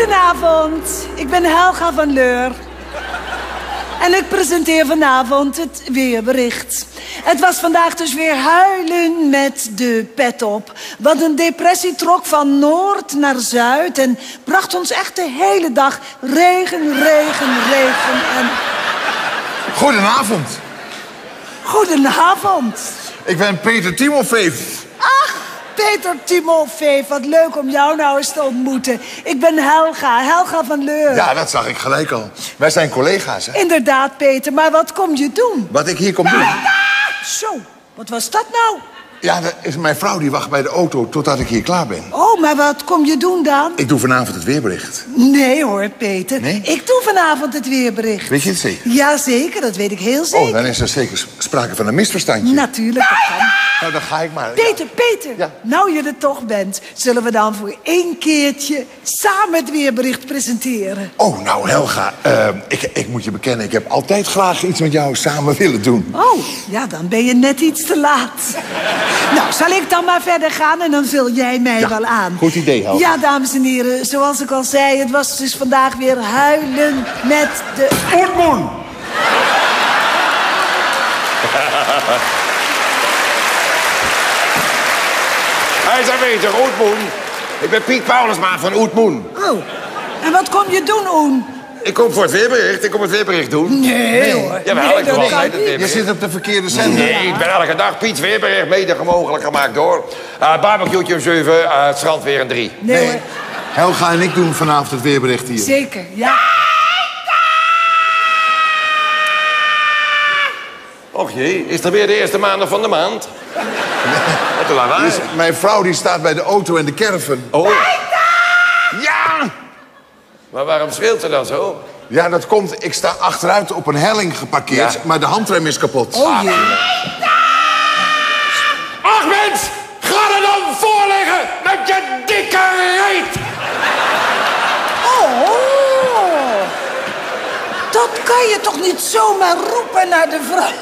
Goedenavond, ik ben Helga van Leur. En ik presenteer vanavond het weerbericht. Het was vandaag dus weer huilen met de pet op. Want een depressie trok van noord naar zuid... en bracht ons echt de hele dag regen, regen, regen en... Goedenavond. Goedenavond. Ik ben Peter Timofeef. Ach, Peter Timofeef, wat leuk om jou nou eens te ontmoeten. Ik ben Helga, Helga van Leur. Ja, dat zag ik gelijk al. Wij zijn collega's, hè? Inderdaad, Peter, maar wat kom je doen? Wat ik hier kom doen... Zo, wat was dat nou? Ja, dat is mijn vrouw die wacht bij de auto totdat ik hier klaar ben. Oh, maar wat kom je doen dan? Ik doe vanavond het weerbericht. Nee hoor, Peter. Nee? Ik doe vanavond het weerbericht. Weet je het zeker? Jazeker, dat weet ik heel zeker. Oh, dan is er zeker sprake van een misverstandje. Natuurlijk, dat kan. Nou, dan ga ik maar. Peter, Peter, Ja. nou je er toch bent... zullen we dan voor één keertje samen het weerbericht presenteren? Oh, nou Helga, eh, ik, ik moet je bekennen... ik heb altijd graag iets met jou samen willen doen. Oh, ja, dan ben je net iets te laat. nou, zal ik dan maar verder gaan en dan vul jij mij Ja, wel aan. goed idee, Helga. Ja, dames en heren, zoals ik al zei... het was dus vandaag weer huilen met de... Oetmoen! Hij zei beter, Oetmoen. Ik ben Piet Paulusma van Oetmoen. Oh, en wat kom je doen, Oen? Ik kom voor het weerbericht. Ik kom het weerbericht doen. Nee, hoor. Jawel, nee, ik dat doe kan altijd het niet. Je zit op de verkeerde zender. Nee, ik ben elke dag Piet's weerbericht mede mogelijk gemaakt door... Uh, barbecue om 7, uh, het strand weer een 3. Nee. Helga en ik doen vanavond het weerbericht hier. Zeker, ja. Och jee, is er weer de eerste maandag van de maand? Wat een lawaai. Dus mijn vrouw die staat bij de auto en de caravan. Oh. Ja! Maar waarom schreeuwt ze dan zo? Ja, dat komt. Ik sta achteruit op een helling geparkeerd, Ja. maar de handrem is kapot. Oh jee. Ach mens, ga er dan voor liggen met je dikke reet! Oh. Dat kan je toch niet zomaar roepen naar de vrouw...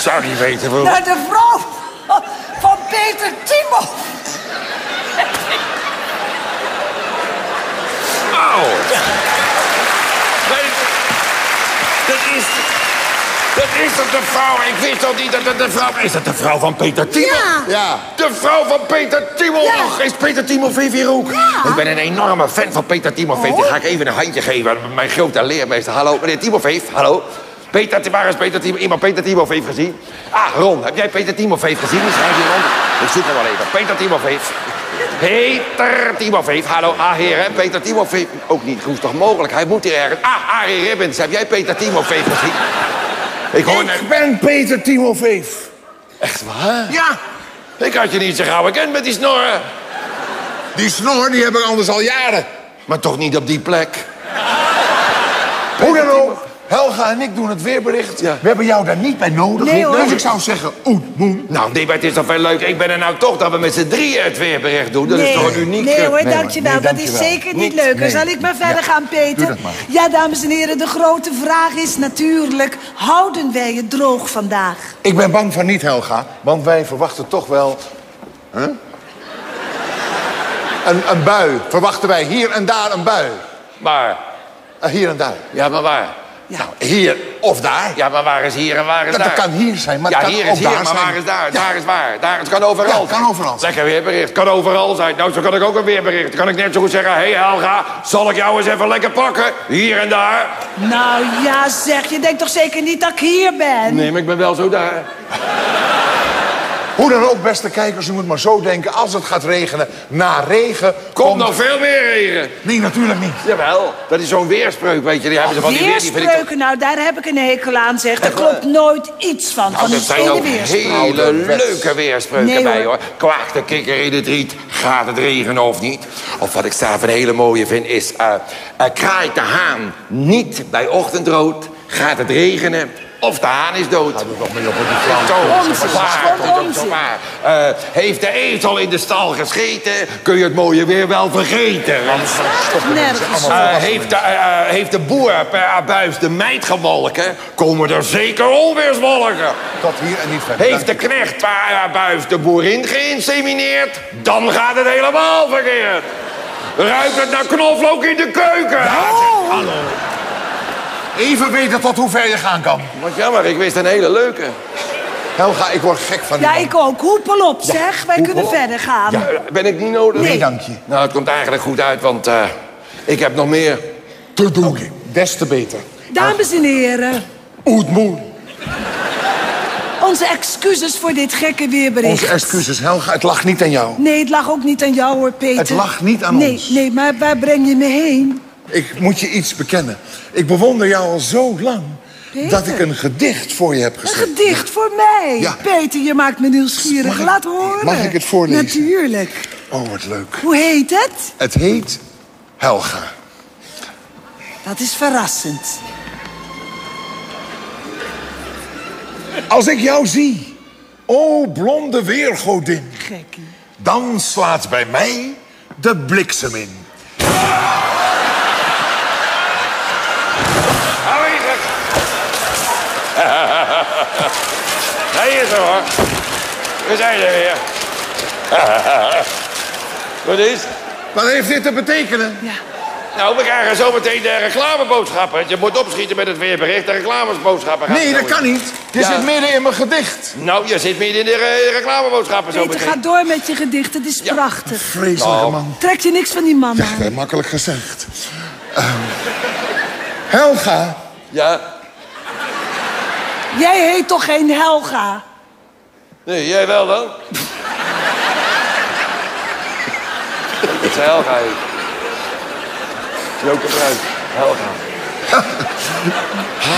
Zou niet weten hoe. Naar de vrouw van Peter Timo. Auw. Nee, dat is... Dat is toch de vrouw? Ik wist toch niet dat het de vrouw... Is dat de vrouw van Peter Timo? Ja. Ja. De vrouw van Peter Timo. Ja. Ach, is Peter Timofeef hier ook? Ik ben een enorme fan van Peter Timofeef. Die ga ik even een handje geven aan mijn grote leermeester. Hallo, meneer Timofeef. Hallo. Peter, waar is Peter Timo? Iemand Peter Timofeef gezien? Ah, Ron, heb jij Peter gezien? Die schrijft hier rond. Ik zoek hem wel even. Peter Timofeef. Peter Timofeef. Hallo, ah, heren. Peter Timofeef. Ook niet goed, toch mogelijk? Hij moet hier ergens. Ah, Arie Ribbens. Heb jij Peter Timofeef gezien? Ik hoor net... Ik ben Peter Timofeef. Echt waar? Ja. Ik had je niet zo gauw gekend met die snorren. Die snor die heb ik anders al jaren. Maar toch niet op die plek. Hoe dan ook, Helga en ik doen het weerbericht. Ja. We hebben jou daar niet bij nodig. Nee, hoor. Dus ik zou zeggen, oet, moe. Nou, nee, maar het is toch wel leuk. Ik ben er nou toch dat we met z'n drieën het weerbericht doen. Dat is toch een uniek... Nee eh, hoor, Nee, dankjewel. Nee, dat is zeker niet Niet- leuk. nee. Zal ik maar verder Ja. gaan, Peter? Doe dat maar. Ja, dames en heren, de grote vraag is natuurlijk... houden wij het droog vandaag? Ik ben bang van niet, Helga. Want wij verwachten toch wel... Huh? Een, een bui. Verwachten wij hier en daar een bui. Maar, Eh, hier en daar. ja, maar waar? Nou, hier of daar. Ja, maar waar is hier en waar is Dat, daar? dat kan hier zijn, maar ja, het kan hier ook is hier, daar maar zijn. waar is daar? Ja. Daar is waar. Daar, het kan overal Ja, het kan overal zijn. Lekker weerbericht. Kan overal zijn. Nou, zo kan ik ook een weerbericht. Dan kan ik net zo goed zeggen... Hé, hey, Helga, zal ik jou eens even lekker pakken? Hier en daar. Nou ja, zeg, je denkt toch zeker niet dat ik hier ben? Nee, maar ik ben wel zo daar. Hoe dan ook, beste kijkers, u moet maar zo denken. Als het gaat regenen, na regen... Komt nog veel meer regen. Nee, natuurlijk niet. Jawel, dat is zo'n weerspreuk, weet je. Die hebben ze van die weer... Die vind ik toch- Weerspreuken, nou daar heb ik een hekel aan, zeg. Daar klopt nooit iets van. Nou, van dat die zijn ene ook weerspreuk. hele Ouderwets. leuke weerspreuken Nee, bij, hoor. Kwaakt de kikker in het riet, gaat het regenen of niet? Of wat ik zelf een hele mooie vind is... eh eh, kraait de haan niet bij ochtendrood, gaat het regenen... Of de haan is dood. Nog op waar, dat is ook onzin. zo waar. Eh, heeft de ezel in de stal gescheten, kun je het mooie weer wel vergeten. Nergens. Eh, heeft, de, eh, heeft de boer per abuis de meid gemolken, komen er zeker onweerswolken. Tot hier en niet verder. Heeft de knecht per abuis de boerin geïnsemineerd, dan gaat het helemaal verkeerd. Ruikt het naar knoflook in de keuken? Oh, Hallo. Even weten tot hoe ver je gaan kan. Wat jammer, ik wist een hele leuke. Helga, ik word gek van ja, die ik ook. Hoepel op, zeg. Wij kunnen op. verder gaan. Ja, ben ik niet nodig? Nee, dank je. Nou, het komt eigenlijk goed uit, want eh, ik heb nog meer. Te doen. Des te beter. Dames en heren, Oetmoen. onze excuses voor dit gekke weerbericht. Onze excuses, Helga. Het lag niet aan jou. Nee, het lag ook niet aan jou hoor, Peter. Het lag niet aan nee, ons. Nee, maar waar breng je me heen? Ik moet je iets bekennen. Ik bewonder jou al zo lang... Peter. dat ik een gedicht voor je heb Een geschreven. gedicht voor mij. Ja. Peter, je maakt me nieuwsgierig. Ik- Laat horen. mag ik het voorlezen? Natuurlijk. Oh, wat leuk. Hoe heet het? Het heet Helga. Dat is verrassend. Als ik jou zie, o blonde weergodin... Gekkie. dan slaat bij mij de bliksem in even. Hij is er hoor. We zijn er weer. Wat is? Wat heeft dit te betekenen? Ja. Nou, we krijgen zometeen de reclameboodschappen. Je moet opschieten met het weerbericht. De reclameboodschappen gaan Nee, zo dat kan niet. Je Ja. zit midden in mijn gedicht. Nou, je zit midden in de re- reclameboodschappen zo ga meteen. door met je gedicht. Het is Ja. prachtig. Vreselijke Nou. man. Trek je niks van die man Ja, aan. dat makkelijk gezegd. Ehm, Helga, Ja? Jij heet toch geen Helga? Nee, jij wel dan? Het is Helga. heet. Joke Bruin. Helga.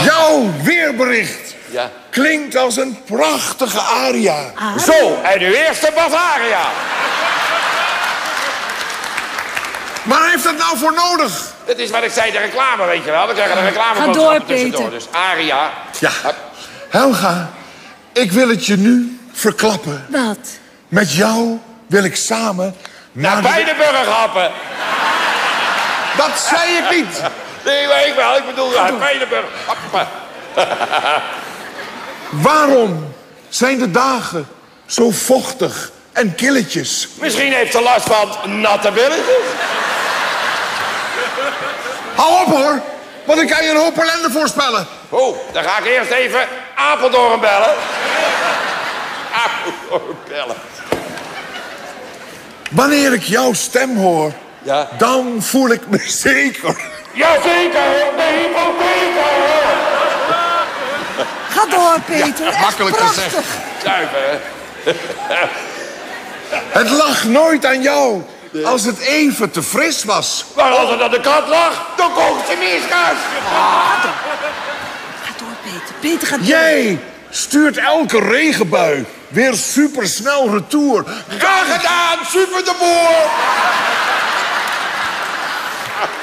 jouw weerbericht Ja. klinkt als een prachtige aria. Zo, en uw eerste Bavaria. Waar heeft dat nou voor nodig? Dat is wat ik zei, de reclame, weet je wel. We krijgen de reclameboodschappen Ga door, tussendoor. Peter. Dus Aria. Ja. Helga, ik wil het je nu verklappen. Wat? Met jou wil ik samen Naar naar de... burgerhappen. Dat zei ik niet. Nee, maar ik wel. Ik bedoel, naar beide burgerhappen. Waarom zijn de dagen zo vochtig en killetjes? Misschien heeft ze last van natte billetjes. Hou op hoor, want ik kan je een hoop ellende voorspellen. Oh, dan ga ik eerst even Apeldoorn bellen. Apeldoorn bellen. Wanneer ik jouw stem hoor, Ja. dan voel ik me zeker. Jazeker, de hypotheker. Ga door, Peter. Echt makkelijk gezegd. Zuiver, hè? Het lag nooit aan jou als het even te fris was. Maar als het aan de kant lag, dan komt ze misgaas. Ga door, Peter. Peter, ga door. Jij stuurt elke regenbui weer supersnel retour. Graag gedaan, super de boer.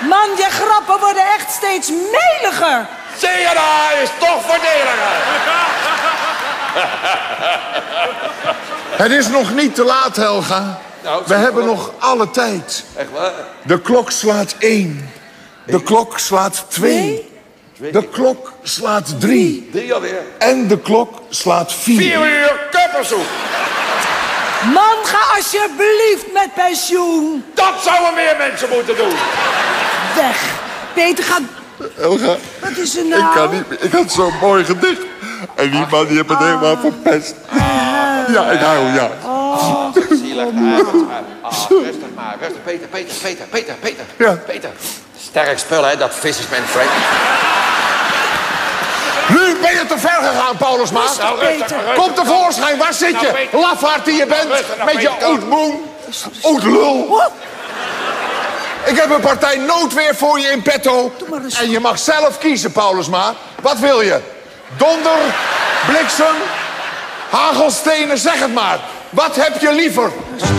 Man, je grappen worden echt steeds meliger. CNA is toch voordeliger. Het is nog niet te laat, Helga. Nou, We hebben nog alle tijd. Echt waar? De klok slaat één. De klok slaat twee. De klok slaat drie. Drie alweer. En de klok slaat Vier vier. uur kuppersoep. Man, ga alsjeblieft met pensioen. Dat zouden meer mensen moeten doen. Weg. Peter, ga... Helga, Wat is er nou? ik kan niet meer. Ik had zo'n mooi gedicht. En die man die heeft het helemaal verpest. Ja, nou ja. Maar. Ah, rustig maar, rustig. Peter, Peter, Peter, Peter, Peter. Ja. Peter. Sterk spul, hè, dat Fisherman Frank. Nu ben je te ver gegaan, Paulus Maas. Nou, rustig, Peter. rustig. Kom tevoorschijn, waar zit Nou, je? Lafaard die je bent, nou, met je Peter. oetmoen. Oetlul. Ik heb een partij noodweer voor je in petto. Doe maar eens. En je mag zelf kiezen, Paulus Maar. Wat wil je? Donder, bliksem, hagelstenen, zeg het maar. Wat heb je liever? Lieve